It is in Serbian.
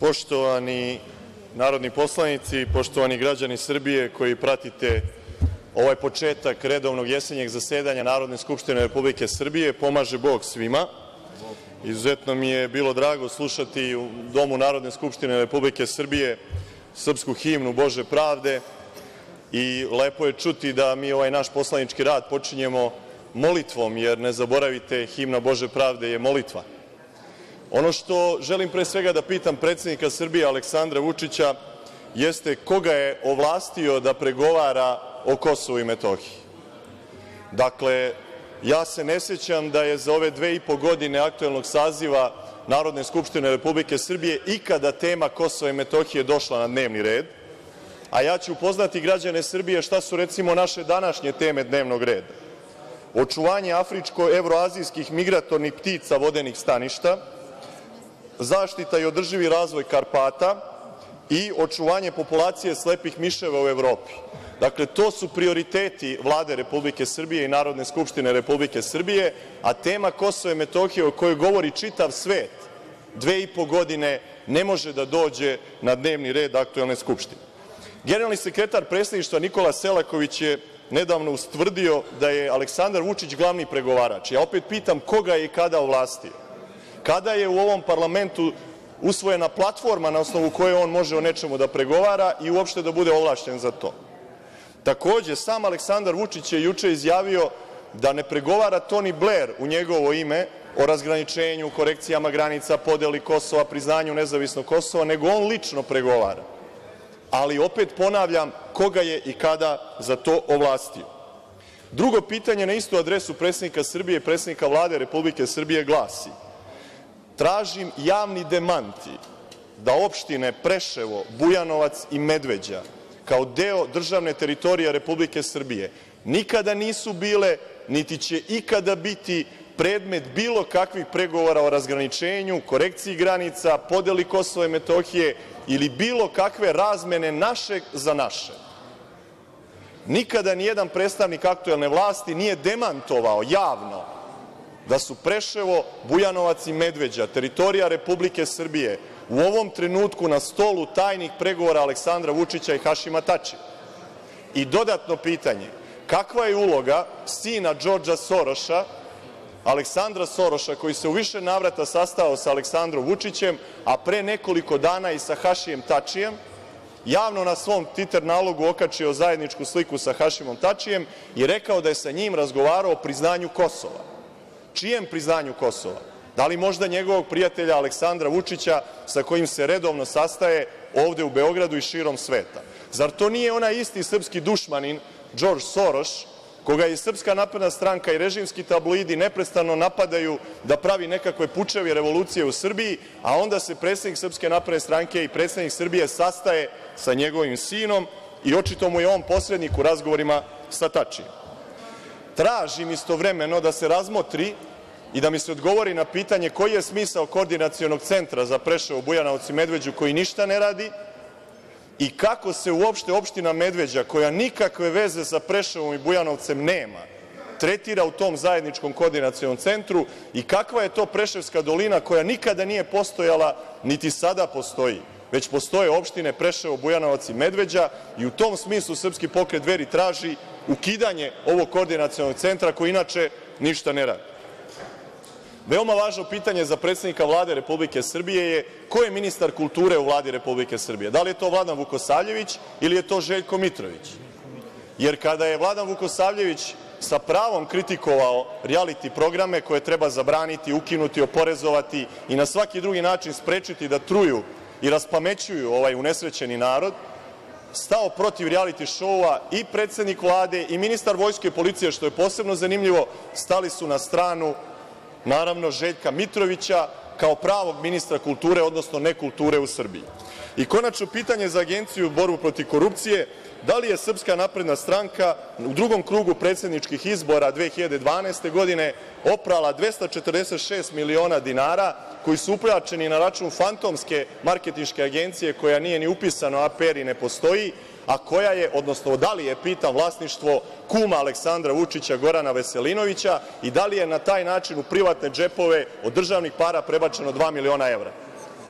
Poštovani narodni poslanici, poštovani građani Srbije koji pratite ovaj početak redovnog jesenjeg zasedanja Narodne skupštine Republike Srbije, pomaže Bog svima. Izuzetno mi je bilo drago slušati u Domu Narodne skupštine Republike Srbije srpsku himnu Bože pravde i lepo je čuti da mi ovaj naš poslanički rad počinjemo molitvom, jer ne zaboravite, himna Bože pravde je molitva. Ono što želim pre svega da pitam predsednika Srbije Aleksandra Vučića jeste ko ga je ovlastio da pregovara o Kosovu i Metohiji? Dakle, ja se ne sećam da je za ove dve i po godine aktuelnog saziva Narodne skupštine Republike Srbije ikada tema Kosova i Metohije došla na dnevni red, a ja ću upoznati građane Srbije šta su, recimo, naše današnje teme dnevnog reda. Očuvanje afričko-evroazijskih migratornih ptica vodenih staništa, zaštita i održivi razvoj Karpata i očuvanje populacije slepih miševa u Evropi. Dakle, to su prioriteti Vlade Republike Srbije i Narodne skupštine Republike Srbije, a tema Kosova i Metohije, o kojoj govori čitav svet, dve i po godine ne može da dođe na dnevni red aktuelne Skupštine. Generalni sekretar predsedništva Nikola Selaković je nedavno ustvrdio da je Aleksandar Vučić glavni pregovarač. Ja opet pitam koga je i kada ovlastio? Kada je u ovom parlamentu usvojena platforma na osnovu koje on može o nečemu da pregovara i uopšte da bude ovlašćen za to? Takođe, sam Aleksandar Vučić je juče izjavio da ne pregovara Toni Bler u njegovo ime o razgraničenju, korekcijama granica, podeli Kosova, priznanju nezavisnog Kosova, nego on lično pregovara. Ali, opet ponavljam, koga je i kada za to ovlastio? Drugo pitanje na istu adresu predsednika Srbije i predsednika Vlade Republike Srbije glasi – tražim javni demanti da opštine Preševo, Bujanovac i Medveđa kao deo državne teritorije Republike Srbije nikada nisu bile, niti će ikada biti predmet bilo kakvih pregovora o razgraničenju, korekciji granica, podeli Kosova i Metohije ili bilo kakve razmene našeg za naše. Nikada nijedan predstavnik aktuelne vlasti nije demantovao javno da su Preševo, Bujanovac i Medveđa teritorija Republike Srbije u ovom trenutku na stolu tajnih pregovora Aleksandra Vučića i Hašima Tačija. I dodatno pitanje – kakva je uloga sina Džordža Soroša, Aleksandra Soroša, koji se u više navrata sastao sa Aleksandrom Vučićem, a pre nekoliko dana i sa Hašijem Tačijem, javno na svom Tviter nalogu okačio zajedničku sliku sa Hašimom Tačijem i rekao da je sa njim razgovarao o priznanju Kosova. Čijem priznanju Kosova? Da li možda njegovog prijatelja Aleksandra Vučića, sa kojim se redovno sastaje ovde u Beogradu i širom sveta? Zar to nije onaj isti srpski dušmanin Džordž Soroš, koga i Srpska napredna stranka i režimski tabloidi neprestano napadaju da pravi nekakve pučeve i revolucije u Srbiji, a onda se predsednik Srpske napredne stranke i predsednik Srbije sastaje sa njegovim sinom i očito mu je on posrednik u razgovorima sa Tačijem. Tražim istovremeno da se razmotri i da mi se odgovori na pitanje koji je smisao Koordinacionog centra za Preševo, Bujanovac i Medveđu koji ništa ne radi i kako se uopšte opština Medveđa, koja nikakve veze sa Preševom i Bujanovcem nema, tretira u tom zajedničkom koordinacionom centru i kakva je to Preševska dolina koja nikada nije postojala niti sada postoji, već postoje opštine Preševo, Bujanovac i Medveđa i u tom smislu Srpski pokret Dveri traži ukidanje ovog koordinacionog centra koji inače ništa ne radi. Veoma važno pitanje za predsednika Vlade Republike Srbije je ko je ministar kulture u Vladi Republike Srbije? Da li je to Vladan Vukosavljević ili je to Željko Mitrović? Jer kada je Vladan Vukosavljević sa pravom kritikovao rijaliti programe koje treba zabraniti, ukinuti, oporezovati i na svaki drugi način sprečiti da truju i raspamećuju ovaj unesrećeni narod, stao protiv rijaliti šoua i predsednik Vlade i ministar vojske i policije, što je posebno zanimljivo, stali su na stranu naravno Željka Mitrovića kao pravog ministra kulture, odnosno nekulture u Srbiji. I konačno pitanje za Agenciju borbu protiv korupcije – da li je Srpska napredna stranka u drugom krugu predsedničkih izbora 2012. godine oprala 246 miliona dinara koji su uplaćeni na račun fantomske marketinške agencije koja nije ni upisana u APR i ne postoji, a koja je, odnosno da li je, pitam, vlasništvo kuma Aleksandra Vučića, Gorana Veselinovića i da li je na taj način u privatne džepove od državnih para prebačeno dva miliona evra?